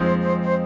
Música